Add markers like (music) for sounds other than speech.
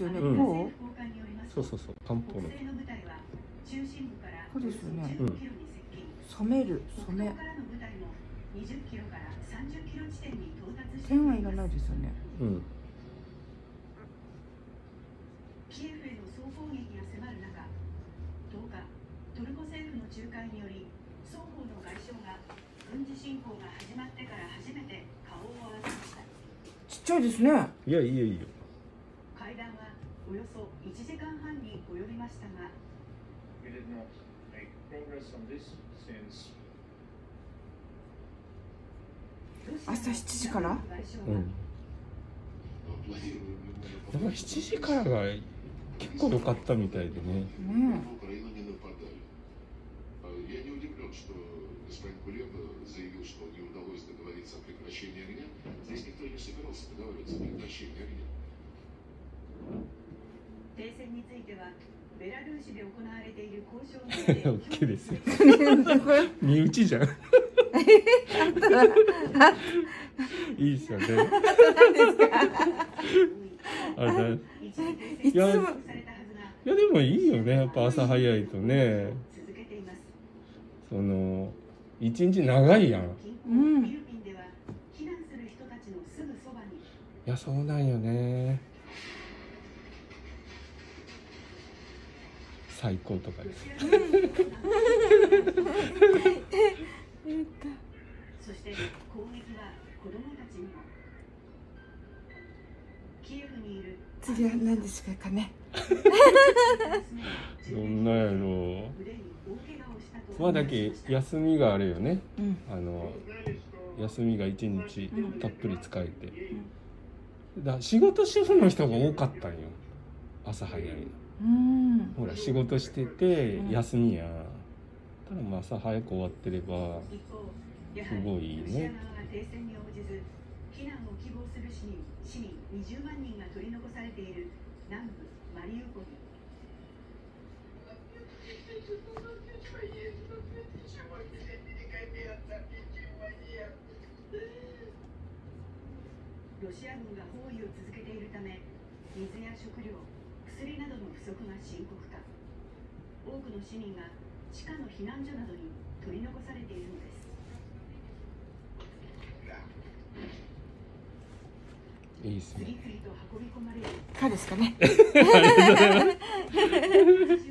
したよね、うん。こそうそうそう。漢方の。こうですよね、うん。染める染め。線はいらないですよね。うん。キエフへの総攻撃が迫る中10日トルコ政府の仲介により双方の外相が軍事侵攻が始まってから初めて顔を合わせました。ちっちゃいですね。いやいいよいいよおよそ1時間半に及びましたが We did not make progress on this since ロシアの朝7時から外相はうんだから7時からが結構良かったみたいでねね Украина не нападали. А Я не удивлен, что господин Кулеба заявил, что не удалось договориться о прекращении огня. Здесь никто не собирался договариваться о прекращении огня. 停戦についてはベラルーシで行われている交渉 (laughs) OK です。よ (laughs) 身内じゃん。(laughs) いいっすよね。あれだい一時停いやでもいいよね。やっぱ朝早いとね。続けています。その一日長いやん。うん。郊フィリピンでは避難する人たちのすぐそばに。やそうなんよね最高とかです。そして攻撃は子供たちにもキエフにいる次は何ですかねどんなやろ腕に大怪我をしたとまあだけ休みがあるよねうんあの休みが一日たっぷり使えてだ仕事主婦の人が多かったんよ朝早いのうん。ほら仕事しててうん。休みやただまあ朝早く終わってればすごいね。停戦に応じず避難を希望する市民市民20万人が取り残されている南部マリウポリ。ロシア軍が包囲を続けているため水や食料薬などの不足が深刻化。多くの市民が地下の避難所などに取り残されているのです。いいっすね。次々と運び込まれる。かですかね。(laughs) 中 (laughs)